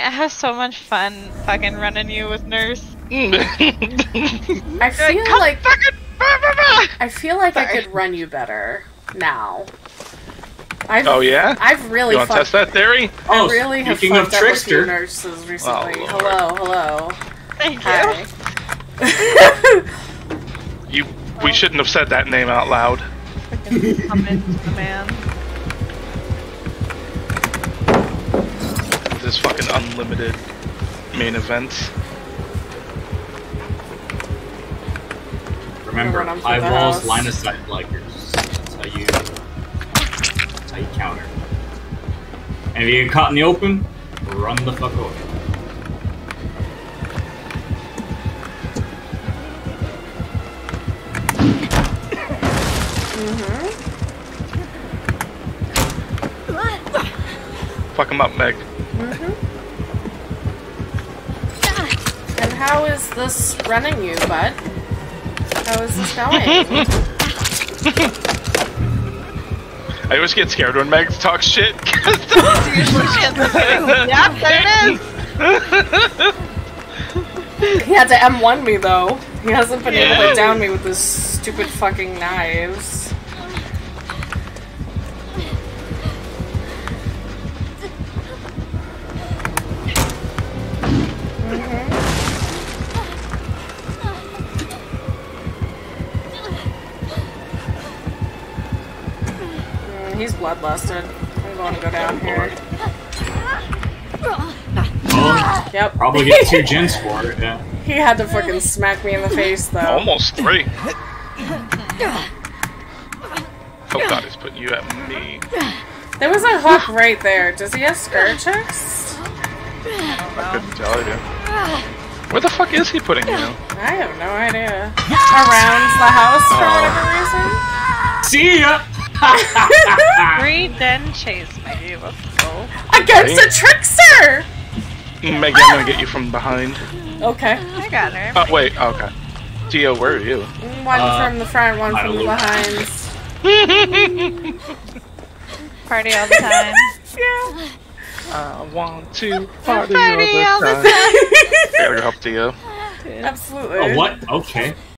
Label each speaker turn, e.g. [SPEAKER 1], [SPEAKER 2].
[SPEAKER 1] I have so much fun fucking running you with Nurse.
[SPEAKER 2] I feel
[SPEAKER 1] Come
[SPEAKER 2] like
[SPEAKER 1] fucking.
[SPEAKER 2] I feel like I could run you better now. I've,
[SPEAKER 3] oh yeah?
[SPEAKER 2] I've really
[SPEAKER 3] You want to test that theory?
[SPEAKER 2] I
[SPEAKER 4] Oh,
[SPEAKER 2] really have
[SPEAKER 4] of
[SPEAKER 2] fucked up with
[SPEAKER 4] Trickster.
[SPEAKER 2] nurses oh, recently.
[SPEAKER 3] Lord.
[SPEAKER 2] hello, hello.
[SPEAKER 1] Thank you.
[SPEAKER 2] Hi.
[SPEAKER 3] You. We shouldn't have said that name out loud.
[SPEAKER 1] Come into.
[SPEAKER 3] This fucking unlimited main event.
[SPEAKER 4] Remember,
[SPEAKER 2] Run 'em
[SPEAKER 4] high walls,
[SPEAKER 2] house.
[SPEAKER 4] line of sight blinkers. That's how you. That's how you counter. And if you get caught in the open, run the fuck away.
[SPEAKER 3] Fuck him up, Meg. Mm-hmm.
[SPEAKER 2] And how is this running you, bud? How is this going?
[SPEAKER 3] I always get scared when Meg talks shit. 'cause
[SPEAKER 1] Usually she ends up doing- Yep, there it is.
[SPEAKER 2] he had to M1 me though. He hasn't been able to down me with his stupid fucking knives. He's bloodlusted. I'm going to go down here.
[SPEAKER 4] Oh,
[SPEAKER 2] Yep.
[SPEAKER 4] probably get two gens for it. Yeah.
[SPEAKER 2] He had to fucking smack me in the face though.
[SPEAKER 3] Almost three. Oh god, he's putting you at me.
[SPEAKER 2] There was a hook right there. Does he have skirt checks?
[SPEAKER 3] I couldn't tell you. Where the fuck is he putting you?
[SPEAKER 2] I have no idea. Around the house for oh. whatever reason.
[SPEAKER 4] See ya!
[SPEAKER 1] Three gen chase, Maggie. Let's go.
[SPEAKER 2] Against a trickster!
[SPEAKER 3] Meg, I'm gonna get you from behind.
[SPEAKER 2] Okay.
[SPEAKER 1] I got her.
[SPEAKER 3] Oh wait, okay. Dio, where are you?
[SPEAKER 2] One
[SPEAKER 4] Uh,
[SPEAKER 2] from the front, one
[SPEAKER 4] I
[SPEAKER 2] from the behind.
[SPEAKER 1] Party all the time.
[SPEAKER 2] Yeah.
[SPEAKER 3] I want to party,
[SPEAKER 1] Party
[SPEAKER 3] all
[SPEAKER 1] all
[SPEAKER 3] the
[SPEAKER 1] the
[SPEAKER 3] time. Gotta go help Dio.
[SPEAKER 2] Absolutely.
[SPEAKER 4] Oh, what? Okay.